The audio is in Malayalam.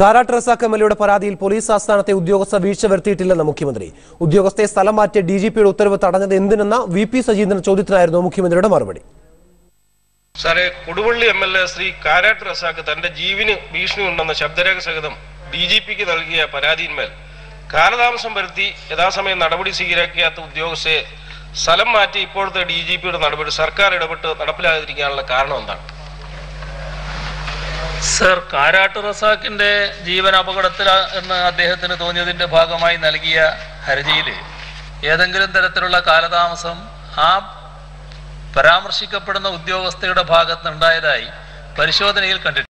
കാരാട്ട് റസാഖ് എം പരാതിയിൽ പോലീസ് ആസ്ഥാനത്തെ ഉദ്യോഗസ്ഥ വീഴ്ച വരുത്തിയിട്ടില്ലെന്ന് മുഖ്യമന്ത്രി. ഉദ്യോഗസ്ഥയെ സ്ഥലം മാറ്റിയ ഡി ഉത്തരവ് തടഞ്ഞത് എന്തിനെന്ന വി പി സജീന്ദ്രൻ ചോദ്യത്തിനായിരുന്നു മുഖ്യമന്ത്രിയുടെ മറുപടി. സാറേ Koduvally M L A Shri Karat Razak തന്റെ ജീവന് ഭീഷണി ഉണ്ടെന്ന ശബ്ദരേഖ സഹിതം ഡി ജി പിക്ക് നൽകിയ പരാതിയിന്മേൽ കാലതാമസം വരുത്തി യഥാസമയം നടപടി സ്വീകരിക്കാത്ത ഉദ്യോഗസ്ഥയെ സ്ഥലം മാറ്റി ഇപ്പോഴത്തെ ഡി ജി പിയുടെ നടപടി സർക്കാർ ഇടപെട്ട് നടപ്പിലാകാതിരിക്കാനുള്ള കാരണം എന്താണ്? സർ കാരാട്ട് റസാക്കിന്റെ ജീവൻ അപകടത്തിൽ എന്ന് അദ്ദേഹത്തിന് തോന്നിയതിന്റെ ഭാഗമായി നൽകിയ ഹർജിയിൽ ഏതെങ്കിലും തരത്തിലുള്ള കാലതാമസം ആ പരാമർശിക്കപ്പെടുന്ന ഉദ്യോഗസ്ഥയുടെ ഭാഗത്തുനിന്നുണ്ടായതായി പരിശോധനയിൽ കണ്ടിട്ടുണ്ട്.